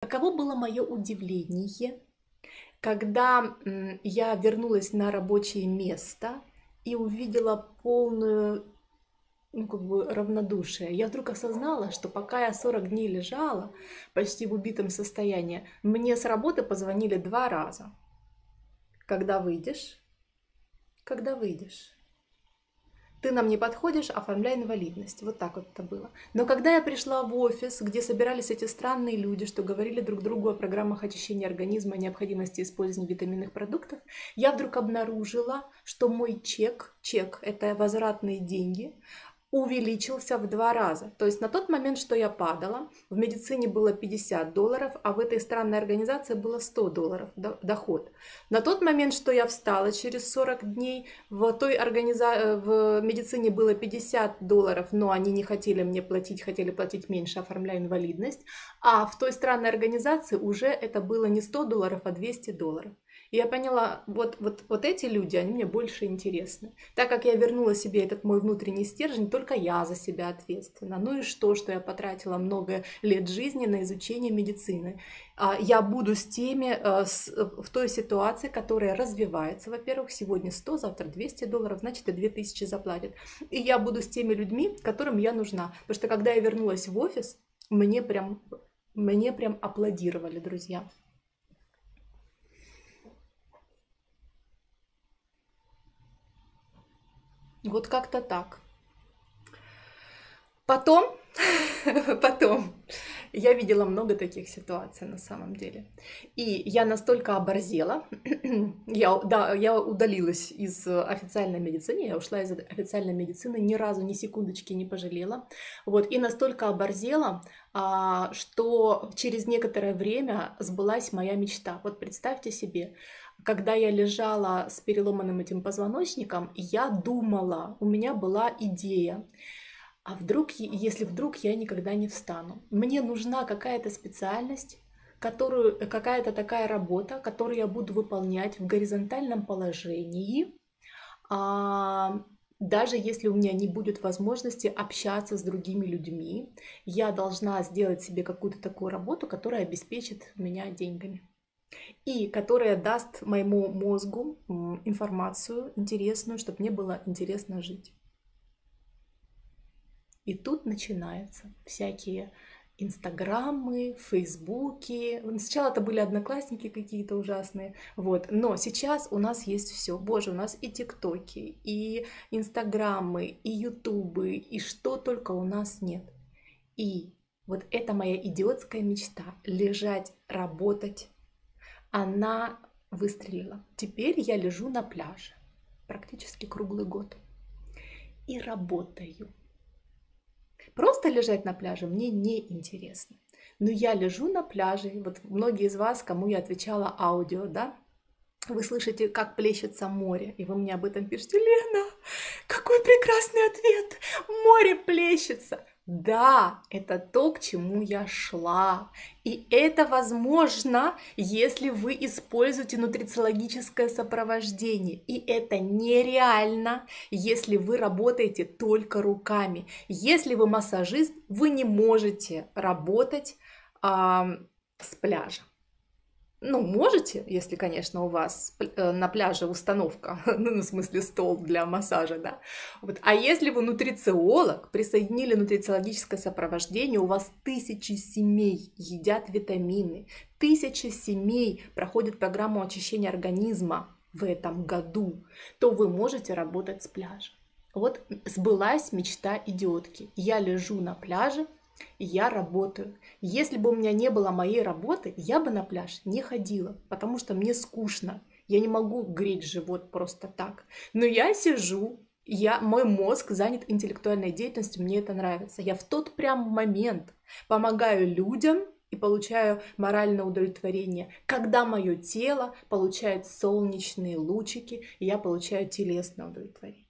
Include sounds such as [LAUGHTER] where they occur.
Каково было мое удивление, когда я вернулась на рабочее место и увидела полную ну, как бы равнодушие. Я вдруг осознала, что пока я 40 дней лежала, почти в убитом состоянии, мне с работы позвонили два раза. Когда выйдешь? Когда выйдешь? Ты нам не подходишь, оформляй инвалидность. Вот так вот это было. Но когда я пришла в офис, где собирались эти странные люди, что говорили друг другу о программах очищения организма, необходимости использования витаминных продуктов, я вдруг обнаружила, что мой чек, чек – это возвратные деньги, увеличился в два раза. То есть на тот момент, что я падала, в медицине было 50 долларов, а в этой странной организации было 100 долларов доход. На тот момент, что я встала через 40 дней, в той организа... в медицине было 50 долларов, но они не хотели мне платить, хотели платить меньше, оформляя инвалидность. А в той странной организации уже это было не 100 долларов, а 200 долларов. И я поняла, вот, вот, вот эти люди, они мне больше интересны. Так как я вернула себе этот мой внутренний стержень, только я за себя ответственна. Ну и что, что я потратила много лет жизни на изучение медицины. А я буду с теми, э, в той ситуации, которая развивается. Во-первых, сегодня 100, завтра 200 долларов, значит и 2000 заплатят. И я буду с теми людьми, которым я нужна. Потому что когда я вернулась в офис, мне прям, мне прям аплодировали, друзья. Вот как-то так. Потом, [LAUGHS] потом, я видела много таких ситуаций на самом деле. И я настолько оборзела, [CLEARS THROAT] я, да, я удалилась из официальной медицины, я ушла из официальной медицины, ни разу, ни секундочки не пожалела. Вот, и настолько оборзела, а, что через некоторое время сбылась моя мечта. Вот представьте себе, когда я лежала с переломанным этим позвоночником, я думала, у меня была идея, а вдруг, если вдруг я никогда не встану, мне нужна какая-то специальность, которую, какая-то такая работа, которую я буду выполнять в горизонтальном положении, а, даже если у меня не будет возможности общаться с другими людьми, я должна сделать себе какую-то такую работу, которая обеспечит меня деньгами. И которая даст моему мозгу информацию интересную, чтобы мне было интересно жить. И тут начинаются всякие инстаграмы, фейсбуки. Сначала это были одноклассники какие-то ужасные, вот. Но сейчас у нас есть все. Боже, у нас и тиктоки, и инстаграмы, и ютубы, и что только у нас нет. И вот это моя идиотская мечта — лежать, работать, она выстрелила. Теперь я лежу на пляже практически круглый год и работаю. Просто лежать на пляже мне не интересно. Но я лежу на пляже, вот многие из вас, кому я отвечала аудио, да, вы слышите, как плещется море, и вы мне об этом пишете, Лена, какой прекрасный ответ, море плещется. Да, это то, к чему я шла. И это возможно, если вы используете нутрициологическое сопровождение. И это нереально, если вы работаете только руками. Если вы массажист, вы не можете работать а, с пляжа. Ну, можете, если, конечно, у вас э, на пляже установка, [LAUGHS] ну, в смысле стол для массажа, да. Вот. А если вы нутрициолог, присоединили нутрициологическое сопровождение, у вас тысячи семей едят витамины, тысячи семей проходят программу очищения организма в этом году, то вы можете работать с пляжа. Вот сбылась мечта идиотки. Я лежу на пляже, я работаю. Если бы у меня не было моей работы, я бы на пляж не ходила, потому что мне скучно. Я не могу греть живот просто так. Но я сижу, я, мой мозг занят интеллектуальной деятельностью, мне это нравится. Я в тот прям момент помогаю людям и получаю моральное удовлетворение, когда мое тело получает солнечные лучики, я получаю телесное удовлетворение.